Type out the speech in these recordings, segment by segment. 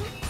you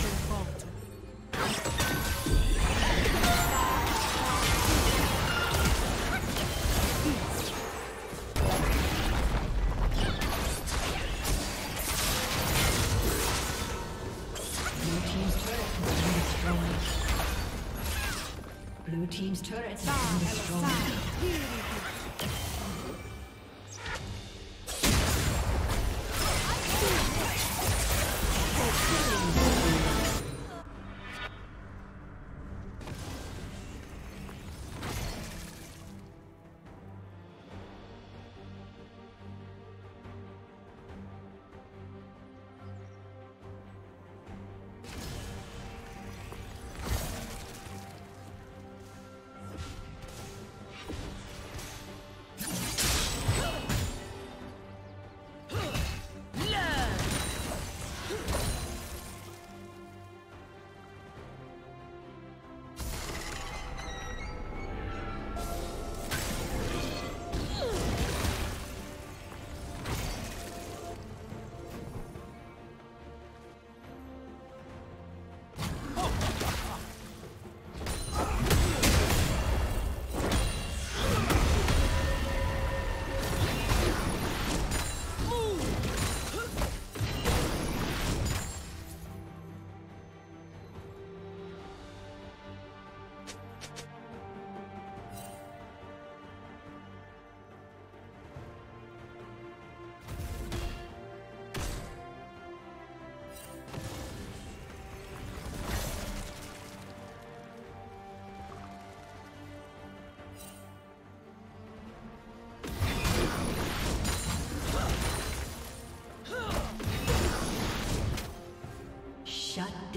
Team's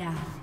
down.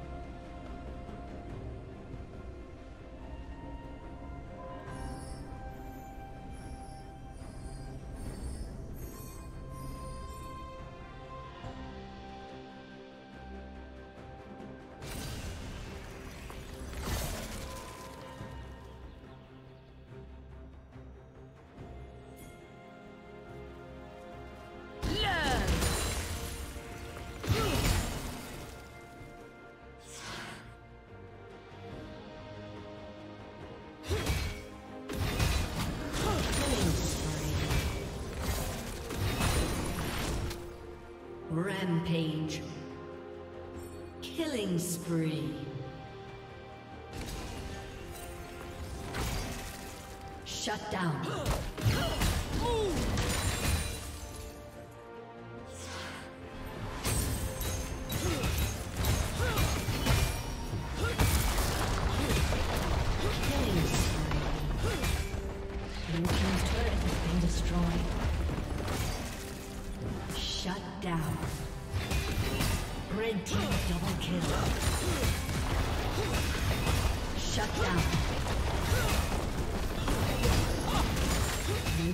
Rampage. Killing spree. Shut down.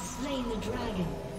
slain the dragon.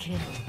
kill.